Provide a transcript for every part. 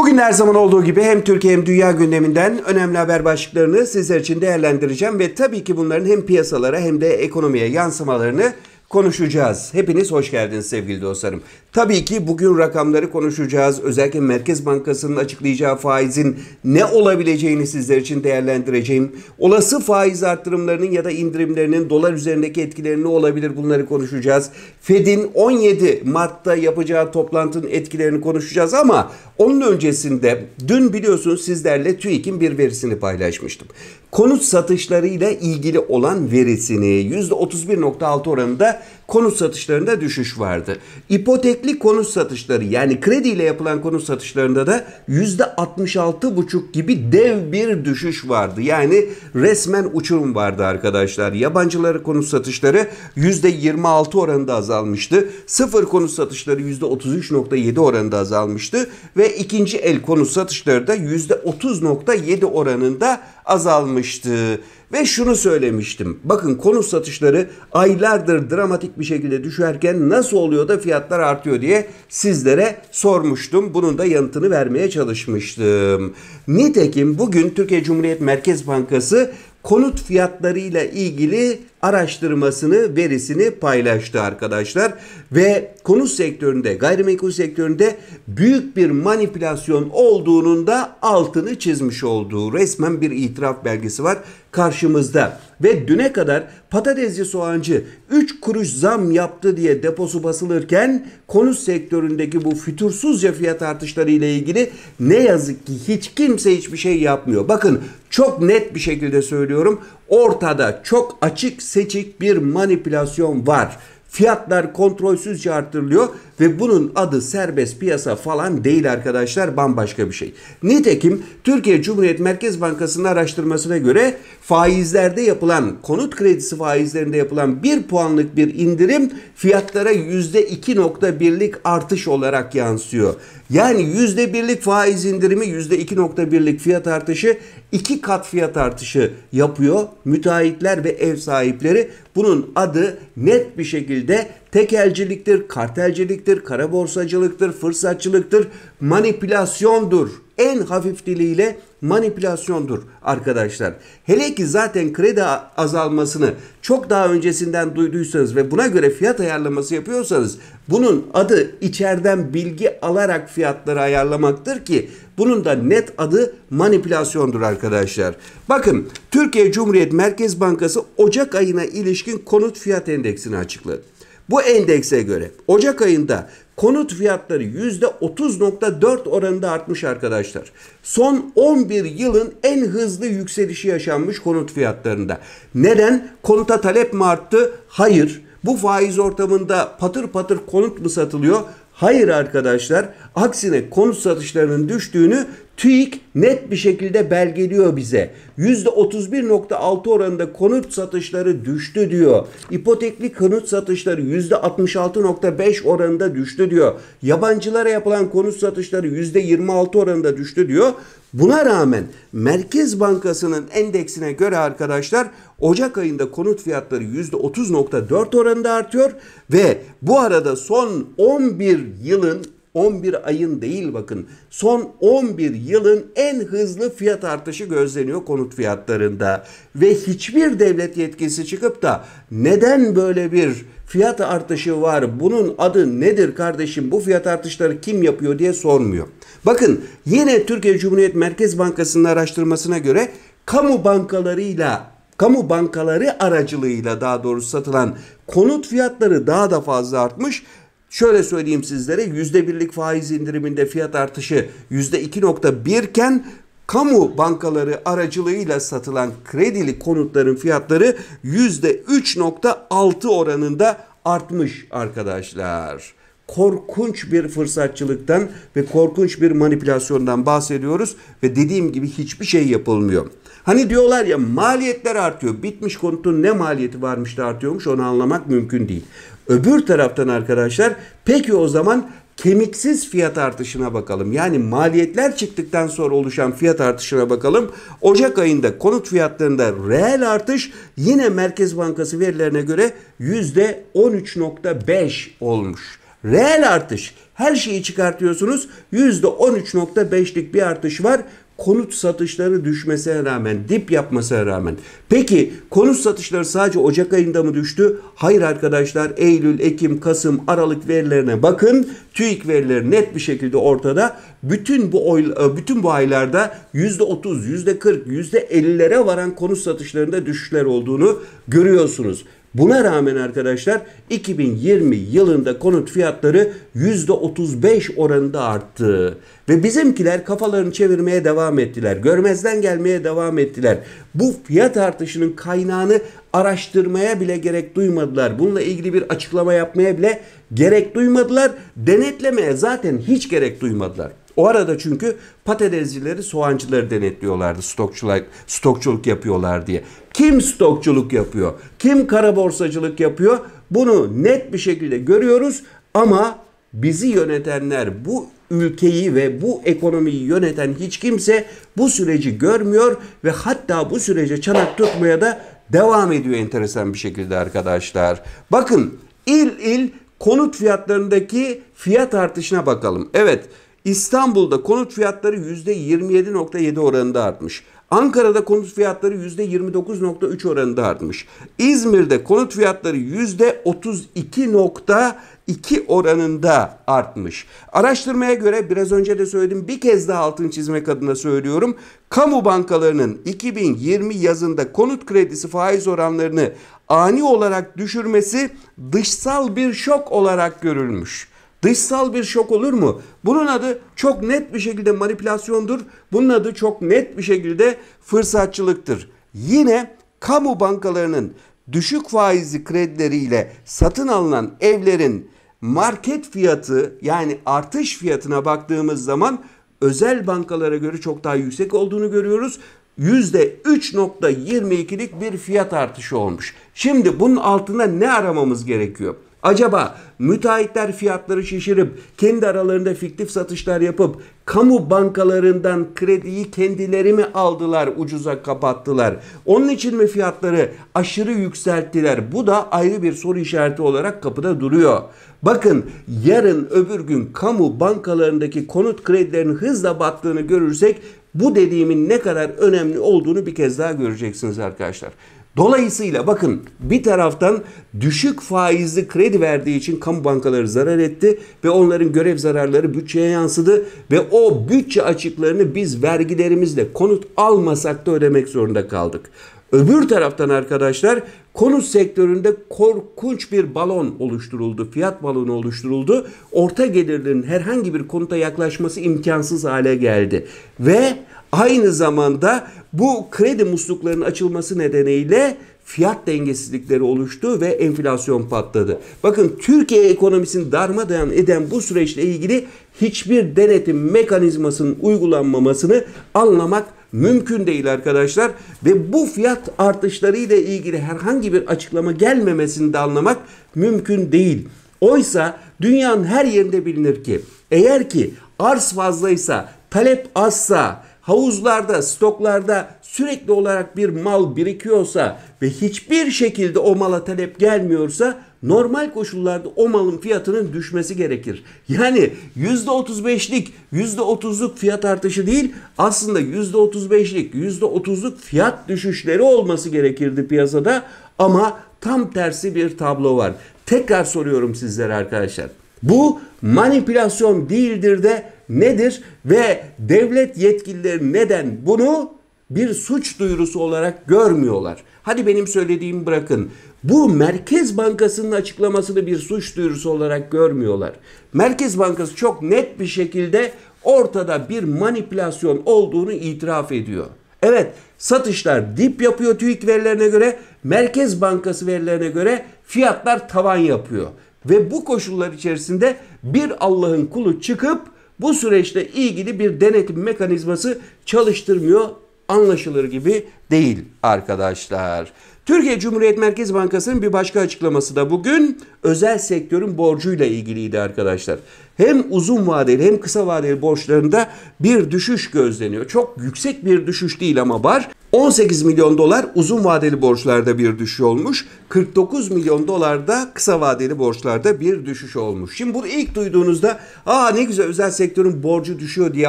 Bugün her zaman olduğu gibi hem Türkiye hem dünya gündeminden önemli haber başlıklarını sizler için değerlendireceğim. Ve tabii ki bunların hem piyasalara hem de ekonomiye yansımalarını konuşacağız. Hepiniz hoş geldiniz sevgili dostlarım. Tabii ki bugün rakamları konuşacağız. Özellikle Merkez Bankası'nın açıklayacağı faizin ne olabileceğini sizler için değerlendireceğim. Olası faiz arttırımlarının ya da indirimlerinin dolar üzerindeki etkileri ne olabilir bunları konuşacağız. Fed'in 17 Mart'ta yapacağı toplantının etkilerini konuşacağız ama onun öncesinde dün biliyorsunuz sizlerle TÜİK'in bir verisini paylaşmıştım. Konut satışlarıyla ilgili olan verisini %31.6 oranında konut satışlarında düşüş vardı. İpotekli konut satışları yani krediyle yapılan konut satışlarında da %66,5 gibi dev bir düşüş vardı. Yani resmen uçurum vardı arkadaşlar. Yabancıları konut satışları %26 oranında azalmıştı. Sıfır konut satışları %33.7 oranında azalmıştı ve ikinci el konut satışları da %30.7 oranında azalmıştı. Ve şunu söylemiştim. Bakın konut satışları aylardır dramatik bir şekilde düşerken nasıl oluyor da fiyatlar artıyor diye sizlere sormuştum. Bunun da yanıtını vermeye çalışmıştım. Nitekim bugün Türkiye Cumhuriyet Merkez Bankası konut fiyatlarıyla ilgili araştırmasını, verisini paylaştı arkadaşlar. Ve konut sektöründe, gayrimenkul sektöründe büyük bir manipülasyon olduğunun da altını çizmiş olduğu resmen bir itiraf belgesi var karşımızda. Ve düne kadar patatesci soğancı 3 kuruş zam yaptı diye deposu basılırken konut sektöründeki bu fütursuzca fiyat artışları ile ilgili ne yazık ki hiç kimse hiçbir şey yapmıyor. Bakın çok net bir şekilde söylüyorum. Ortada çok açık seçik bir manipülasyon var. Fiyatlar kontrolsüzce arttırılıyor ve bunun adı serbest piyasa falan değil arkadaşlar bambaşka bir şey. Nitekim Türkiye Cumhuriyet Merkez Bankası'nın araştırmasına göre faizlerde yapılan konut kredisi faizlerinde yapılan bir puanlık bir indirim fiyatlara %2.1'lik artış olarak yansıyor. Yani %1'lik faiz indirimi %2.1'lik fiyat artışı iki kat fiyat artışı yapıyor. Müteahhitler ve ev sahipleri bunun adı net bir şekilde tekelciliktir, kartelciliktir, kara borsacılıktır, fırsatçılıktır, manipülasyondur. En hafif diliyle manipülasyondur arkadaşlar. Hele ki zaten kredi azalmasını çok daha öncesinden duyduysanız ve buna göre fiyat ayarlaması yapıyorsanız bunun adı içeriden bilgi alarak fiyatları ayarlamaktır ki bunun da net adı manipülasyondur arkadaşlar. Bakın Türkiye Cumhuriyet Merkez Bankası Ocak ayına ilişkin konut fiyat endeksini açıkladı. Bu endekse göre Ocak ayında konut fiyatları %30.4 oranında artmış arkadaşlar. Son 11 yılın en hızlı yükselişi yaşanmış konut fiyatlarında. Neden? Konuta talep mi arttı? Hayır. Bu faiz ortamında patır patır konut mu satılıyor? Hayır arkadaşlar. Aksine konut satışlarının düştüğünü TÜİK net bir şekilde belgeliyor bize. %31.6 oranında konut satışları düştü diyor. İpotekli konut satışları %66.5 oranında düştü diyor. Yabancılara yapılan konut satışları %26 oranında düştü diyor. Buna rağmen Merkez Bankası'nın endeksine göre arkadaşlar Ocak ayında konut fiyatları %30.4 oranında artıyor ve bu arada son 11 yılın 11 ayın değil bakın son 11 yılın en hızlı fiyat artışı gözleniyor konut fiyatlarında ve hiçbir devlet yetkisi çıkıp da neden böyle bir fiyat artışı var bunun adı nedir kardeşim bu fiyat artışları kim yapıyor diye sormuyor. Bakın yine Türkiye Cumhuriyet Merkez Bankası'nın araştırmasına göre kamu bankalarıyla kamu bankaları aracılığıyla daha doğrusu satılan konut fiyatları daha da fazla artmış Şöyle söyleyeyim sizlere yüzde birlik faiz indiriminde fiyat artışı yüzde iki nokta birken kamu bankaları aracılığıyla satılan kredili konutların fiyatları yüzde üç nokta altı oranında artmış arkadaşlar. Korkunç bir fırsatçılıktan ve korkunç bir manipülasyondan bahsediyoruz ve dediğim gibi hiçbir şey yapılmıyor. Hani diyorlar ya maliyetler artıyor. Bitmiş konutun ne maliyeti varmış da artıyormuş onu anlamak mümkün değil. Öbür taraftan arkadaşlar peki o zaman kemiksiz fiyat artışına bakalım. Yani maliyetler çıktıktan sonra oluşan fiyat artışına bakalım. Ocak ayında konut fiyatlarında reel artış yine Merkez Bankası verilerine göre %13.5 olmuş. Reel artış. Her şeyi çıkartıyorsunuz. %13.5'lik bir artış var konut satışları düşmesine rağmen, dip yapmasına rağmen. Peki konut satışları sadece Ocak ayında mı düştü? Hayır arkadaşlar Eylül, Ekim, Kasım, Aralık verilerine bakın. TÜİK verileri net bir şekilde ortada. Bütün bu oy, e, bütün bu aylarda %30, %40, %50'lere varan konut satışlarında düşüşler olduğunu görüyorsunuz. Buna rağmen arkadaşlar 2020 yılında konut fiyatları %35 oranında arttı. Ve bizimkiler kafalarını çevirmeye devam ettiler. Görmezden gelmeye devam ettiler. Bu fiyat artışının kaynağını araştırmaya bile gerek duymadılar. Bununla ilgili bir açıklama yapmaya bile gerek duymadılar. Denetlemeye zaten hiç gerek duymadılar. O arada çünkü patatescileri, soğancıları denetliyorlardı. Stokçuluk, stokçuluk yapıyorlar diye. Kim stokçuluk yapıyor? Kim kara borsacılık yapıyor? Bunu net bir şekilde görüyoruz ama bizi yönetenler bu ülkeyi ve bu ekonomiyi yöneten hiç kimse bu süreci görmüyor ve hatta bu sürece çanak tutmaya da devam ediyor enteresan bir şekilde arkadaşlar. Bakın il il konut fiyatlarındaki fiyat artışına bakalım. Evet İstanbul'da konut fiyatları %27.7 oranında artmış. Ankara'da konut fiyatları %29.3 oranında artmış. İzmir'de konut fiyatları %32.2 oranında artmış. Araştırmaya göre biraz önce de söyledim bir kez daha altın çizmek adına söylüyorum. Kamu bankalarının 2020 yazında konut kredisi faiz oranlarını ani olarak düşürmesi dışsal bir şok olarak görülmüş. Dışsal bir şok olur mu? Bunun adı çok net bir şekilde manipülasyondur. Bunun adı çok net bir şekilde fırsatçılıktır. Yine kamu bankalarının düşük faizli kredileriyle satın alınan evlerin market fiyatı yani artış fiyatına baktığımız zaman özel bankalara göre çok daha yüksek olduğunu görüyoruz. %3.22'lik bir fiyat artışı olmuş. Şimdi bunun altında ne aramamız gerekiyor? Acaba müteahhitler fiyatları şişirip kendi aralarında fiktif satışlar yapıp kamu bankalarından krediyi kendileri mi aldılar ucuza kapattılar? Onun için mi fiyatları aşırı yükselttiler? Bu da ayrı bir soru işareti olarak kapıda duruyor. Bakın yarın öbür gün kamu bankalarındaki konut kredilerinin hızla battığını görürsek bu dediğimin ne kadar önemli olduğunu bir kez daha göreceksiniz arkadaşlar. Dolayısıyla bakın bir taraftan düşük faizli kredi verdiği için kamu bankaları zarar etti ve onların görev zararları bütçeye yansıdı ve o bütçe açıklarını biz vergilerimizle konut almasak da ödemek zorunda kaldık. Öbür taraftan arkadaşlar konut sektöründe korkunç bir balon oluşturuldu. Fiyat balonu oluşturuldu. Orta gelirlerin herhangi bir konuta yaklaşması imkansız hale geldi. Ve Aynı zamanda bu kredi musluklarının açılması nedeniyle fiyat dengesizlikleri oluştu ve enflasyon patladı. Bakın Türkiye ekonomisini darmadağın eden bu süreçle ilgili hiçbir denetim mekanizmasının uygulanmamasını anlamak mümkün değil arkadaşlar ve bu fiyat artışları ile ilgili herhangi bir açıklama gelmemesini de anlamak mümkün değil. Oysa dünyanın her yerinde bilinir ki eğer ki arz fazlaysa, talep azsa, havuzlarda, stoklarda sürekli olarak bir mal birikiyorsa ve hiçbir şekilde o mala talep gelmiyorsa normal koşullarda o malın fiyatının düşmesi gerekir. Yani %35'lik, %30'luk fiyat artışı değil aslında %35'lik, %30'luk fiyat düşüşleri olması gerekirdi piyasada ama tam tersi bir tablo var. Tekrar soruyorum sizlere arkadaşlar. Bu manipülasyon değildir de nedir ve devlet yetkilileri neden bunu bir suç duyurusu olarak görmüyorlar? Hadi benim söylediğimi bırakın. Bu Merkez Bankası'nın açıklamasını bir suç duyurusu olarak görmüyorlar. Merkez Bankası çok net bir şekilde ortada bir manipülasyon olduğunu itiraf ediyor. Evet satışlar dip yapıyor TÜİK verilerine göre, Merkez Bankası verilerine göre fiyatlar tavan yapıyor. Ve bu koşullar içerisinde bir Allah'ın kulu çıkıp bu süreçte ilgili bir denetim mekanizması çalıştırmıyor anlaşılır gibi değil arkadaşlar. Türkiye Cumhuriyet Merkez Bankası'nın bir başka açıklaması da bugün özel sektörün borcuyla ilgiliydi arkadaşlar. Hem uzun vadeli hem kısa vadeli borçlarında bir düşüş gözleniyor. Çok yüksek bir düşüş değil ama var. 18 milyon dolar uzun vadeli borçlarda bir düşüş olmuş. 49 milyon dolar da kısa vadeli borçlarda bir düşüş olmuş. Şimdi bunu ilk duyduğunuzda aa ne güzel özel sektörün borcu düşüyor diye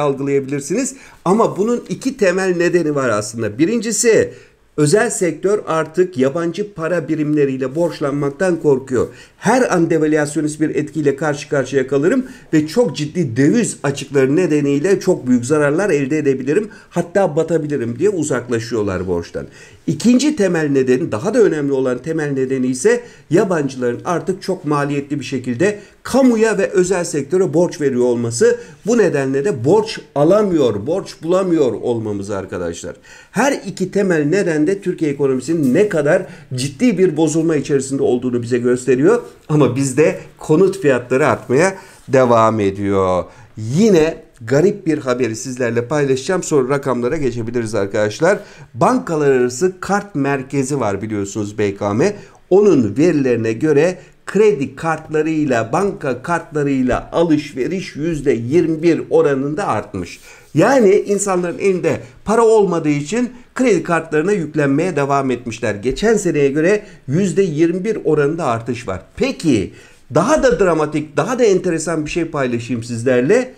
algılayabilirsiniz. Ama bunun iki temel nedeni var aslında. Birincisi Özel sektör artık yabancı para birimleriyle borçlanmaktan korkuyor. Her an devalüasyonist bir etkiyle karşı karşıya kalırım ve çok ciddi döviz açıkları nedeniyle çok büyük zararlar elde edebilirim. Hatta batabilirim diye uzaklaşıyorlar borçtan. İkinci temel nedeni daha da önemli olan temel nedeni ise yabancıların artık çok maliyetli bir şekilde kamuya ve özel sektöre borç veriyor olması. Bu nedenle de borç alamıyor, borç bulamıyor olmamız arkadaşlar. Her iki temel neden de Türkiye ekonomisinin ne kadar ciddi bir bozulma içerisinde olduğunu bize gösteriyor. Ama bizde konut fiyatları artmaya devam ediyor. Yine garip bir haberi sizlerle paylaşacağım. Sonra rakamlara geçebiliriz arkadaşlar. Bankalar arası kart merkezi var biliyorsunuz BKM. Onun verilerine göre kredi kartlarıyla, banka kartlarıyla alışveriş %21 oranında artmış. Yani insanların elinde para olmadığı için kredi kartlarına yüklenmeye devam etmişler. Geçen seneye göre %21 oranında artış var. Peki daha da dramatik, daha da enteresan bir şey paylaşayım sizlerle.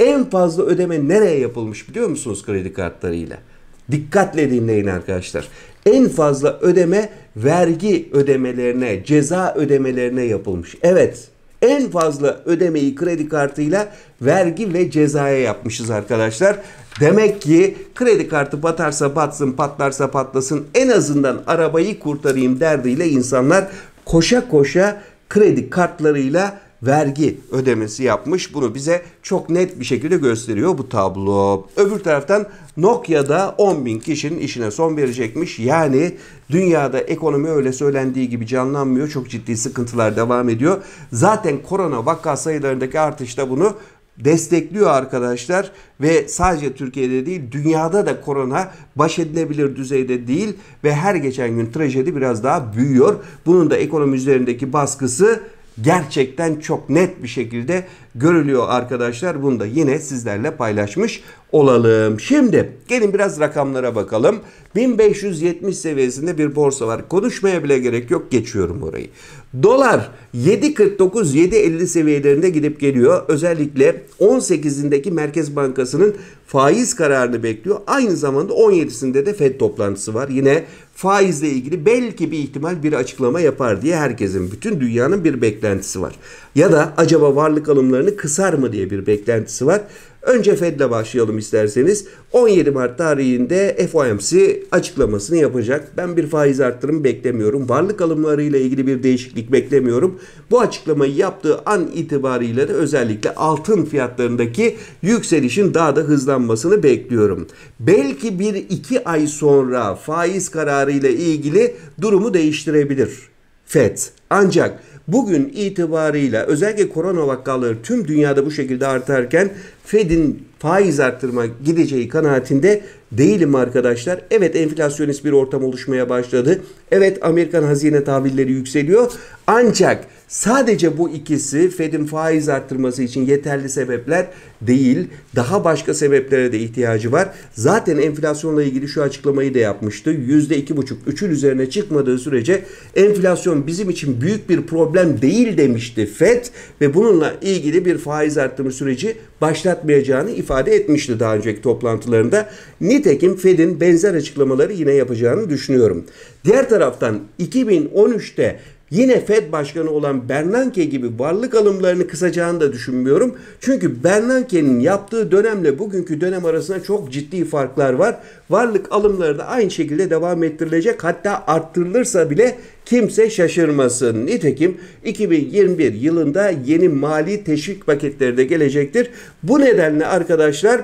En fazla ödeme nereye yapılmış biliyor musunuz kredi kartlarıyla? Dikkatle dinleyin arkadaşlar. En fazla ödeme vergi ödemelerine, ceza ödemelerine yapılmış. Evet, en fazla ödemeyi kredi kartıyla vergi ve cezaya yapmışız arkadaşlar. Demek ki kredi kartı batarsa batsın, patlarsa patlasın en azından arabayı kurtarayım derdiyle insanlar koşa koşa kredi kartlarıyla vergi ödemesi yapmış. Bunu bize çok net bir şekilde gösteriyor bu tablo. Öbür taraftan Nokia'da 10 bin kişinin işine son verecekmiş. Yani dünyada ekonomi öyle söylendiği gibi canlanmıyor. Çok ciddi sıkıntılar devam ediyor. Zaten korona vaka sayılarındaki artış da bunu destekliyor arkadaşlar ve sadece Türkiye'de değil dünyada da korona baş edilebilir düzeyde değil ve her geçen gün trajedi biraz daha büyüyor. Bunun da ekonomi üzerindeki baskısı gerçekten çok net bir şekilde görülüyor arkadaşlar. Bunu da yine sizlerle paylaşmış olalım. Şimdi gelin biraz rakamlara bakalım. 1570 seviyesinde bir borsa var. Konuşmaya bile gerek yok. Geçiyorum orayı. Dolar 7.49-7.50 seviyelerinde gidip geliyor. Özellikle 18'indeki Merkez Bankası'nın faiz kararını bekliyor. Aynı zamanda 17'sinde de FED toplantısı var. Yine faizle ilgili belki bir ihtimal bir açıklama yapar diye herkesin, bütün dünyanın bir beklentisi var. Ya da acaba varlık alımlarını kısar mı diye bir beklentisi var. Önce Fed'le başlayalım isterseniz. 17 Mart tarihinde FOMC açıklamasını yapacak. Ben bir faiz arttırım beklemiyorum. Varlık alımlarıyla ilgili bir değişiklik beklemiyorum. Bu açıklamayı yaptığı an itibariyle de özellikle altın fiyatlarındaki yükselişin daha da hızlanmasını bekliyorum. Belki bir iki ay sonra faiz kararıyla ilgili durumu değiştirebilir. FED. Ancak bugün itibarıyla özellikle korona vakaları tüm dünyada bu şekilde artarken Fed'in faiz arttırma gideceği kanaatinde değilim arkadaşlar. Evet enflasyonist bir ortam oluşmaya başladı. Evet Amerikan hazine tahvilleri yükseliyor. Ancak sadece bu ikisi Fed'in faiz arttırması için yeterli sebepler değil. Daha başka sebeplere de ihtiyacı var. Zaten enflasyonla ilgili şu açıklamayı da yapmıştı. %2,5-3'ün üzerine çıkmadığı sürece enflasyon bizim için büyük bir problem değil demişti Fed ve bununla ilgili bir faiz arttırma süreci başlatmayacağını ifade etmişti daha önceki toplantılarında. Nitekim Fed'in benzer açıklamaları yine yapacağını düşünüyorum. Diğer taraftan 2013'te Yine Fed Başkanı olan Bernanke gibi varlık alımlarını kısacağını da düşünmüyorum. Çünkü Bernanke'nin yaptığı dönemle bugünkü dönem arasında çok ciddi farklar var. Varlık alımları da aynı şekilde devam ettirilecek. Hatta arttırılırsa bile kimse şaşırmasın. Nitekim 2021 yılında yeni mali teşvik paketleri de gelecektir. Bu nedenle arkadaşlar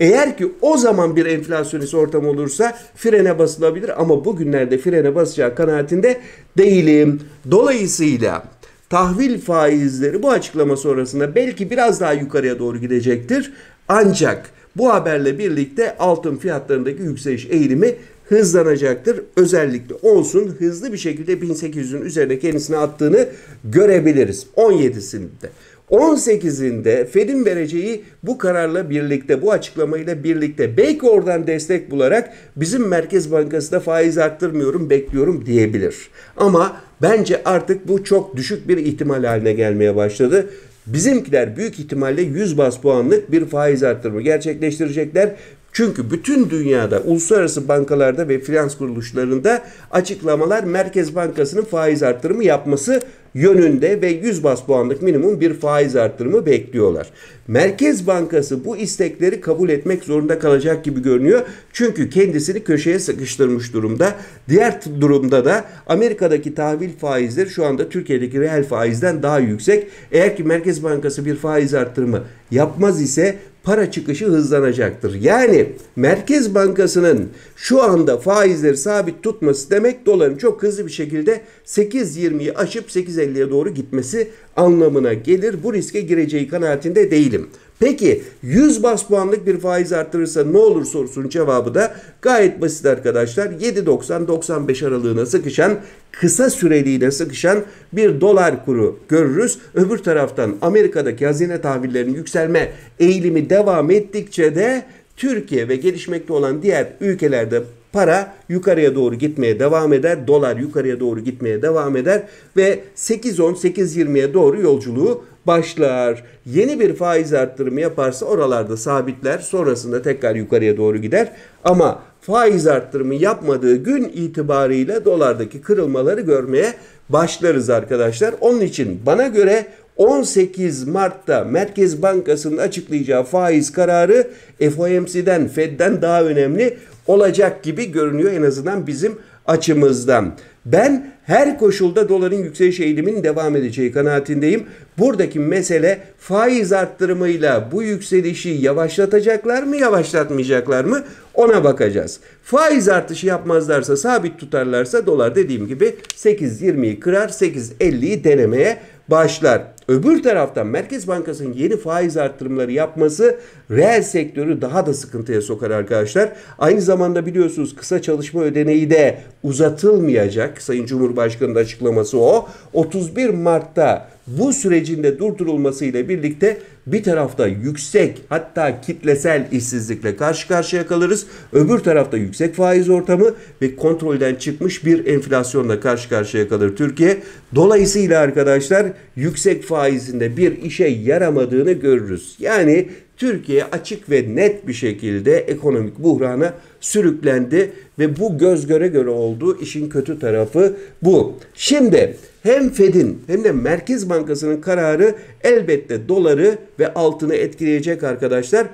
eğer ki o zaman bir enflasyonist ortam olursa frene basılabilir ama bugünlerde frene basacağı kanaatinde değilim. Dolayısıyla tahvil faizleri bu açıklama sonrasında belki biraz daha yukarıya doğru gidecektir. Ancak bu haberle birlikte altın fiyatlarındaki yükseliş eğilimi hızlanacaktır. Özellikle olsun hızlı bir şekilde 1800'ün üzerine kendisine attığını görebiliriz. 17'sinde. 18'inde Fed'in vereceği bu kararla birlikte, bu açıklamayla birlikte belki oradan destek bularak bizim Merkez Bankası da faiz arttırmıyorum, bekliyorum diyebilir. Ama bence artık bu çok düşük bir ihtimal haline gelmeye başladı. Bizimkiler büyük ihtimalle 100 bas puanlık bir faiz arttırımı gerçekleştirecekler. Çünkü bütün dünyada uluslararası bankalarda ve finans kuruluşlarında açıklamalar Merkez Bankası'nın faiz arttırımı yapması yönünde ve 100 bas puanlık minimum bir faiz arttırımı bekliyorlar. Merkez Bankası bu istekleri kabul etmek zorunda kalacak gibi görünüyor. Çünkü kendisini köşeye sıkıştırmış durumda. Diğer durumda da Amerika'daki tahvil faizleri şu anda Türkiye'deki reel faizden daha yüksek. Eğer ki Merkez Bankası bir faiz arttırımı yapmaz ise para çıkışı hızlanacaktır. Yani Merkez Bankası'nın şu anda faizleri sabit tutması demek doların çok hızlı bir şekilde 8.20'yi aşıp 8.50'ye doğru gitmesi anlamına gelir. Bu riske gireceği kanaatinde değilim. Peki 100 bas puanlık bir faiz arttırırsa ne olur sorusunun cevabı da gayet basit arkadaşlar. 7.90-95 aralığına sıkışan kısa süreliğine sıkışan bir dolar kuru görürüz. Öbür taraftan Amerika'daki hazine tahvillerinin yükselme eğilimi devam ettikçe de Türkiye ve gelişmekte olan diğer ülkelerde para yukarıya doğru gitmeye devam eder. Dolar yukarıya doğru gitmeye devam eder ve 8.10-8.20'ye doğru yolculuğu başlar. Yeni bir faiz arttırımı yaparsa oralarda sabitler. Sonrasında tekrar yukarıya doğru gider. Ama faiz arttırımı yapmadığı gün itibariyle dolardaki kırılmaları görmeye başlarız arkadaşlar. Onun için bana göre 18 Mart'ta Merkez Bankası'nın açıklayacağı faiz kararı FOMC'den, Fed'den daha önemli olacak gibi görünüyor en azından bizim açımızdan. Ben her koşulda doların yükseliş eğiliminin devam edeceği kanaatindeyim. Buradaki mesele faiz arttırımıyla bu yükselişi yavaşlatacaklar mı, yavaşlatmayacaklar mı? Ona bakacağız. Faiz artışı yapmazlarsa, sabit tutarlarsa dolar dediğim gibi 8.20'yi kırar, 8.50'yi denemeye başlar. Öbür taraftan Merkez Bankası'nın yeni faiz arttırımları yapması reel sektörü daha da sıkıntıya sokar arkadaşlar. Aynı zamanda biliyorsunuz kısa çalışma ödeneği de uzatılmayacak. Sayın Cumhurbaşkanı'nın açıklaması o. 31 Mart'ta bu sürecin de durdurulması ile birlikte bir tarafta yüksek hatta kitlesel işsizlikle karşı karşıya kalırız. Öbür tarafta yüksek faiz ortamı ve kontrolden çıkmış bir enflasyonla karşı karşıya kalır Türkiye. Dolayısıyla arkadaşlar yüksek faizinde bir işe yaramadığını görürüz. Yani Türkiye açık ve net bir şekilde ekonomik buhrana sürüklendi ve bu göz göre göre oldu. İşin kötü tarafı bu. Şimdi hem Fed'in hem de Merkez Bankası'nın kararı elbette doları ve altını etkileyecek arkadaşlar.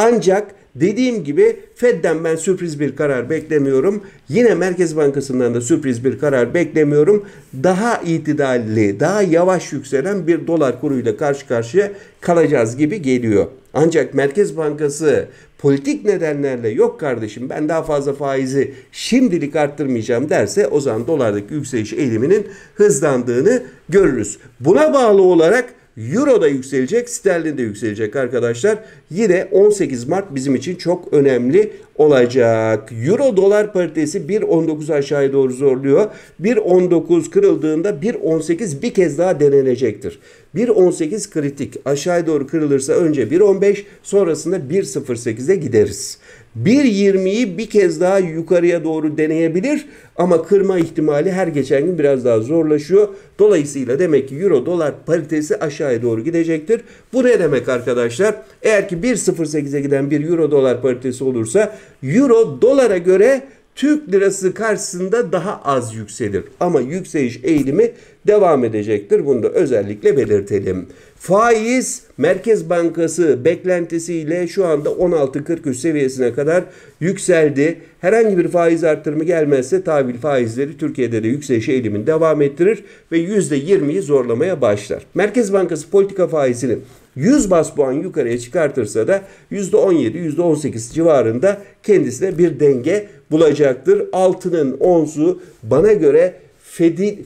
Ancak dediğim gibi Fed'den ben sürpriz bir karar beklemiyorum. Yine Merkez Bankası'ndan da sürpriz bir karar beklemiyorum. Daha itidalli, daha yavaş yükselen bir dolar kuruyla karşı karşıya kalacağız gibi geliyor. Ancak Merkez Bankası politik nedenlerle yok kardeşim ben daha fazla faizi şimdilik arttırmayacağım derse o zaman dolardaki yükseliş eğiliminin hızlandığını görürüz. Buna bağlı olarak Euro da yükselecek, sterlin de yükselecek arkadaşlar. Yine 18 Mart bizim için çok önemli olacak. Euro dolar paritesi 1.19 aşağıya doğru zorluyor. 1.19 kırıldığında 1.18 bir kez daha denenecektir. 1.18 kritik. Aşağıya doğru kırılırsa önce 1.15 sonrasında 1.08'e gideriz. 1.20'yi bir kez daha yukarıya doğru deneyebilir ama kırma ihtimali her geçen gün biraz daha zorlaşıyor. Dolayısıyla demek ki euro dolar paritesi aşağıya doğru gidecektir. Bu ne demek arkadaşlar? Eğer ki 1.08'e giden bir euro dolar paritesi olursa euro dolara göre Türk lirası karşısında daha az yükselir. Ama yükseliş eğilimi devam edecektir. Bunu da özellikle belirtelim. Faiz Merkez Bankası beklentisiyle şu anda 16.43 seviyesine kadar yükseldi. Herhangi bir faiz arttırımı gelmezse tahvil faizleri Türkiye'de de yükseliş eğilimini devam ettirir ve %20'yi zorlamaya başlar. Merkez Bankası politika faizini 100 bas puan yukarıya çıkartırsa da %17, %18 civarında kendisine bir denge bulacaktır. Altının onsu bana göre Fed'i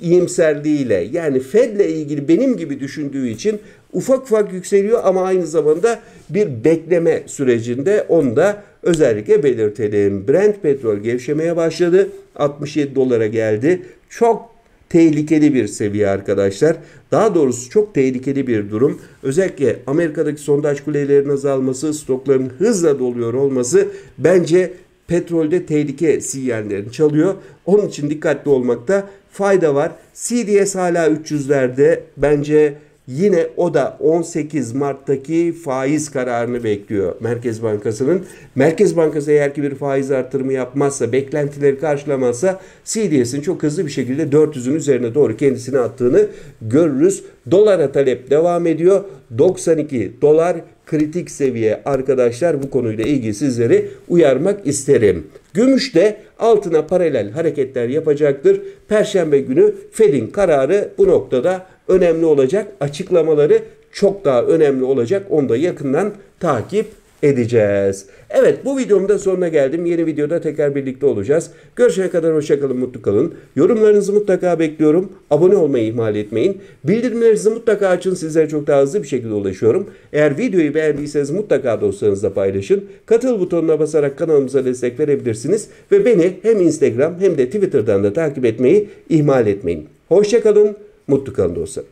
iyimserliğiyle yani Fed'le ilgili benim gibi düşündüğü için ufak ufak yükseliyor ama aynı zamanda bir bekleme sürecinde onu da özellikle belirtelim. Brent petrol gevşemeye başladı. 67 dolara geldi. Çok tehlikeli bir seviye arkadaşlar. Daha doğrusu çok tehlikeli bir durum. Özellikle Amerika'daki sondaj kulelerinin azalması, stokların hızla doluyor olması bence petrolde tehlike sinyallerini çalıyor. Onun için dikkatli olmakta fayda var. CDS hala 300'lerde. Bence yine o da 18 Mart'taki faiz kararını bekliyor Merkez Bankası'nın. Merkez Bankası eğer ki bir faiz artırımı yapmazsa, beklentileri karşılamazsa CDS'in çok hızlı bir şekilde 400'ün üzerine doğru kendisini attığını görürüz. Dolara talep devam ediyor. 92 dolar kritik seviye arkadaşlar bu konuyla ilgili sizleri uyarmak isterim. Gümüş de altına paralel hareketler yapacaktır. Perşembe günü Fed'in kararı bu noktada önemli olacak. Açıklamaları çok daha önemli olacak. Onu da yakından takip edeceğiz. Evet bu videomun da sonuna geldim. Yeni videoda tekrar birlikte olacağız. Görüşene kadar hoşçakalın, mutlu kalın. Yorumlarınızı mutlaka bekliyorum. Abone olmayı ihmal etmeyin. Bildirimlerinizi mutlaka açın. Sizlere çok daha hızlı bir şekilde ulaşıyorum. Eğer videoyu beğendiyseniz mutlaka dostlarınızla paylaşın. Katıl butonuna basarak kanalımıza destek verebilirsiniz. Ve beni hem Instagram hem de Twitter'dan da takip etmeyi ihmal etmeyin. Hoşçakalın, mutlu kalın dostlarım.